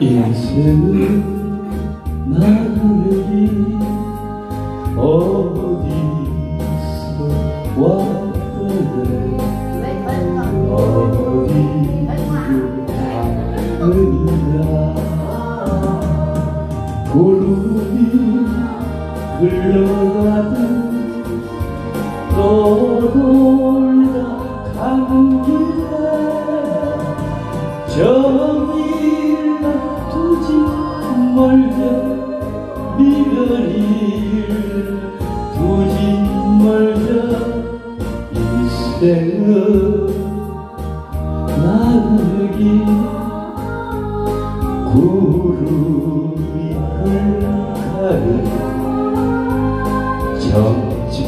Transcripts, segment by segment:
인생은 나누기 어디서 왔더래 어디로 가느냐 구름이 흘러가듯 또 돌다 가는 길에 두지 멀게 미련이를 두지 멀게 인생은 나누기 구름이 흘러가는 정적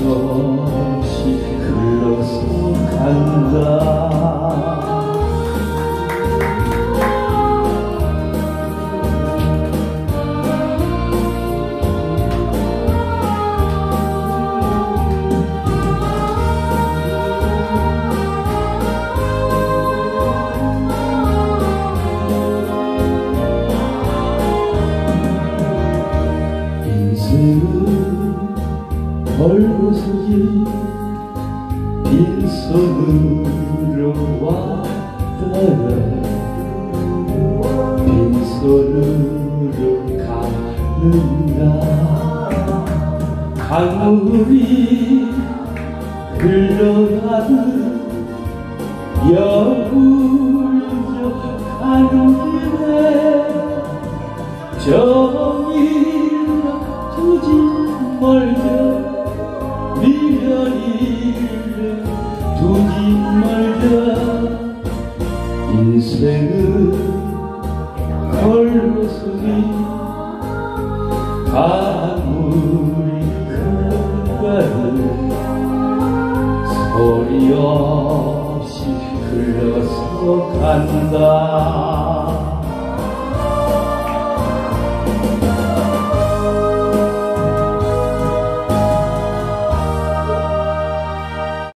벌거숭이 빈손으로 왔다가 빈손으로 가는가 강물이 흘러가듯 여울져 가는 두지 말자 인생은 걸어서기 강물이 흘러가는 소리 없이 흘러서 간다